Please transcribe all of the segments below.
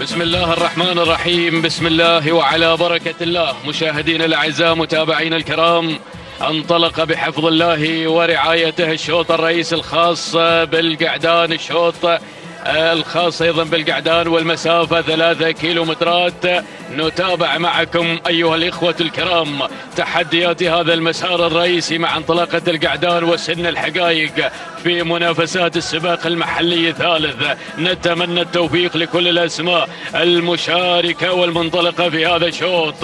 بسم الله الرحمن الرحيم. بسم الله وعلى بركة الله. مشاهدينا الأعزاء متابعينا الكرام انطلق بحفظ الله ورعايته الشوط الرئيس الخاص بالقعدان. الشوط الخاص أيضا بالقعدان والمسافة ثلاثة كيلومترات. نتابع معكم أيها الإخوة الكرام تحديات هذا المسار الرئيسي مع انطلاقة القعدان وسن الحقائق في منافسات السباق المحلي الثالث. نتمنى التوفيق لكل الأسماء المشاركة والمنطلقة في هذا الشوط.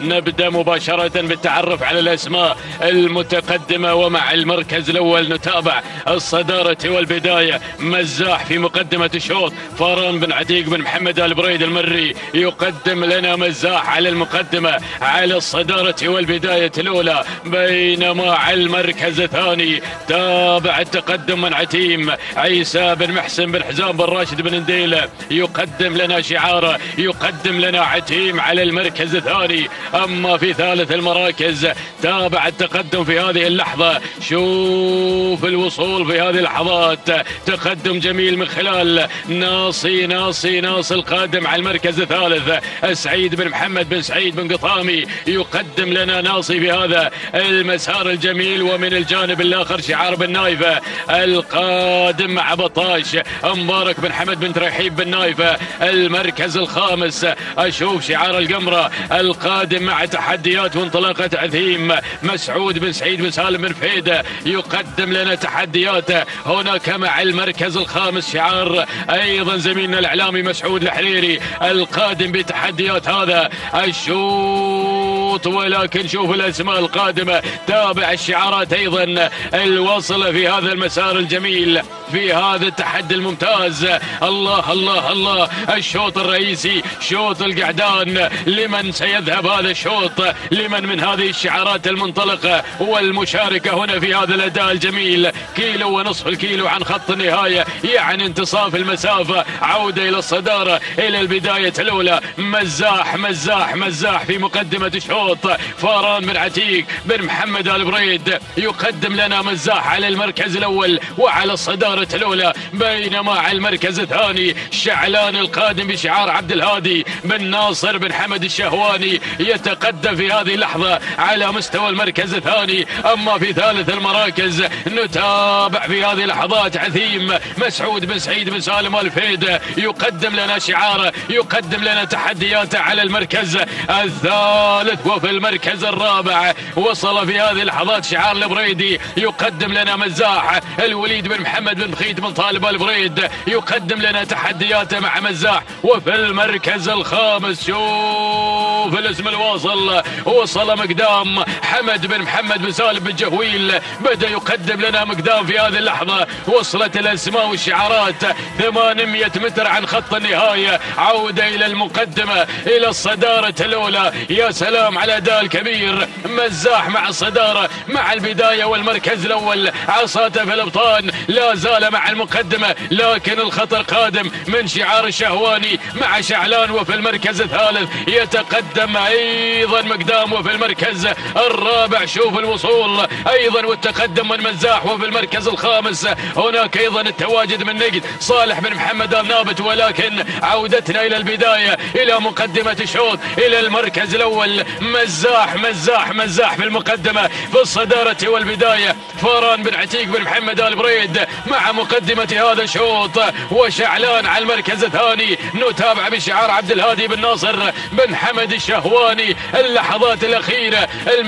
نبدأ مباشرة بالتعرف على الأسماء المتقدمة ومع المركز الأول نتابع الصدارة والبداية. مزاح في مقدمه الشوط فاران بن عتيق بن محمد البريد المري يقدم لنا مزاح على المقدمة على الصدارة والبداية الأولى بينما على المركز الثاني تابع التقدم من عتيم عيسى بن محسن بن حزام بن راشد بن نديله يقدم لنا شعاره يقدم لنا عتيم على المركز الثاني. أما في ثالث المراكز تابع التقدم في هذه اللحظة شوف الوصول في هذه اللحظات تقدم جميل من خلال ناصي ناصي ناصي القادم على المركز الثالث. سعيد بن محمد بن سعيد بن قطامي يقدم لنا ناصي في هذا المسار الجميل ومن الجانب الآخر شعار بن نايفه القادم مع بطاش. مبارك بن حمد بن ترحيب بن نايفه المركز الخامس. أشوف شعار القمرة القادم مع تحديات وانطلاقة عثيم مسعود بن سعيد بن سالم بن فيده يقدم لنا تحدياته هناك مع المركز الخامس شعار أيضا زميلنا الإعلامي مسعود الحريري القادم بتحديات هذا الشوط. ولكن شوف الأسماء القادمة تابع الشعارات أيضا الوصل في هذا المسار الجميل. في هذا التحدي الممتاز. الله الله الله. الشوط الرئيسي شوط القعدان. لمن سيذهب هذا الشوط؟ لمن من هذه الشعارات المنطلقه والمشاركة هنا في هذا الأداء الجميل. كيلو ونصف الكيلو عن خط النهاية. يعني انتصاف المسافة. عودة إلى الصدارة. إلى البداية الأولى. مزاح مزاح مزاح في مقدمة الشوط. فاران بن عتيق بن محمد آل بريد. يقدم لنا مزاح على المركز الأول وعلى الصداره الأولى بينما على المركز الثاني شعلان القادم بشعار عبد الهادي بن ناصر بن حمد الشهواني يتقدم في هذه اللحظة على مستوى المركز الثاني. أما في ثالث المراكز نتابع في هذه اللحظات عثيم مسعود بن سعيد بن سالم الفيد. يقدم لنا شعاره يقدم لنا تحدياته على المركز الثالث وفي المركز الرابع. وصل في هذه اللحظات شعار البريدي. يقدم لنا مزاح الوليد بن محمد بن بخيت بن طالب البريد يقدم لنا تحدياته مع مزاح وفي المركز الخامس شوف الاسم الواصل. وصل مقدام حمد بن محمد بن سالم بن جهويل. بدأ يقدم لنا مقدام في هذه اللحظة. وصلت الاسماء والشعارات. 800 متر عن خط النهاية. عودة إلى المقدمة. إلى الصدارة الأولى. يا سلام على أداء الكبير. مزاح مع الصدارة. مع البداية والمركز الأول. عصاته في الأبطان. لا زال مع المقدمة. لكن الخطر قادم من شعار الشهواني مع شعلان وفي المركز الثالث. يتقدم أيضا مقدام وفي المركز الرابع. شوف الوصول أيضا والتقدم من مزاح وفي المركز الخامس. هناك أيضا التواجد من نجد صالح بن محمد النابت ولكن عودتنا إلى البداية إلى مقدمة الشوط إلى المركز الأول. مزاح مزاح مزاح في المقدمة في الصدارة والبداية. فاران بن عتيق بن محمد آل بريد مع مقدمة هذا الشوط. وشعلان على المركز الثاني. نتابع بشعار عبد الهادي بن ناصر بن حمد الشهواني اللحظات الأخيرة ال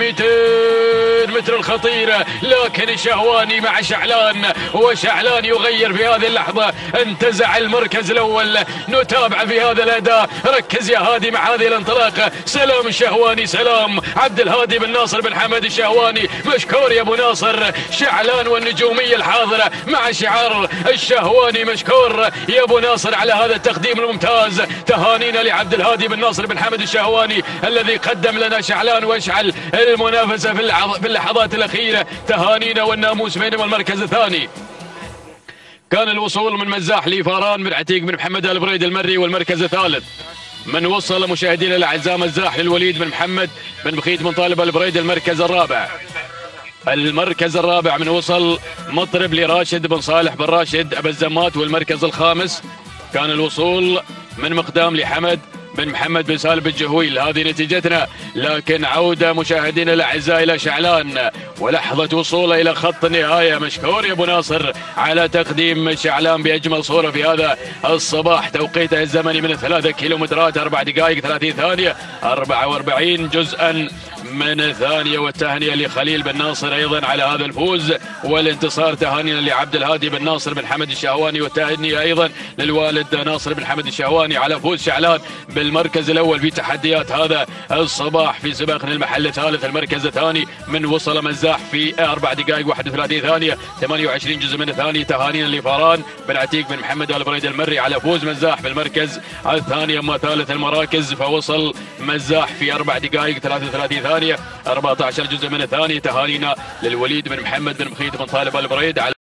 متر الخطيرة. لكن الشهواني مع شعلان وشعلان يغير في هذه اللحظة. انتزع المركز الأول نتابع في هذا الأداء. ركز يا هادي مع هذه الانطلاقه سلام الشهواني سلام. عبد الهادي بن ناصر بن حمد الشهواني. مشكور يا أبو ناصر. شعلان والنجومية الحاضرة مع شعار الشهواني مشكور. يا أبو ناصر على هذا التقديم الممتاز. تهانينا لعبد الهادي بن ناصر بن حمد الشهواني. الذي قدم لنا شعلان واشعل المنافسة في اللحظات الأخيرة تهانينا والناموس بينما المركز الثاني. كان الوصول من مزاح لفاران بن عتيق بن محمد البريد المري والمركز الثالث. من وصل مشاهدينا الاعزاء مزاح للوليد بن محمد بن بخيت بن طالب البريد المركز الرابع. المركز الرابع من وصل مطرب لراشد بن صالح بن راشد ابو الزمات والمركز الخامس. كان الوصول من مقدام لحمد بن محمد بن سالم الجهويل هذه نتيجتنا. لكن عودة مشاهدينا الأعزاء إلى شعلان. ولحظة وصوله إلى خط النهاية. مشكور يا أبو ناصر على تقديم شعلان بأجمل صورة في هذا الصباح. توقيته الزمني من ثلاثة كيلومترات أربع دقائق 30 ثانية. 44 جزءا من الثانية والتهنئة لخليل بن ناصر أيضا على هذا الفوز والانتصار تهانينا لعبد الهادي بن ناصر بن حمد الشهواني والتهنئة أيضا للوالد ناصر بن حمد الشهواني على فوز شعلان بالمركز الأول في تحديات هذا الصباح في سباقنا المحل الثالث المركز الثاني من وصل مزاح في أربع دقائق 31 ثانية. 28 جزء من الثاني تهانينا لفاران بن عتيق بن محمد آل بريد المري على فوز مزاح بالمركز الثاني. أما ثالث المراكز فوصل مزاح في أربع دقائق 33 ثانية. 14 جزء من الثاني تهانينا للوليد بن محمد بن مخيط بن طالب البريد على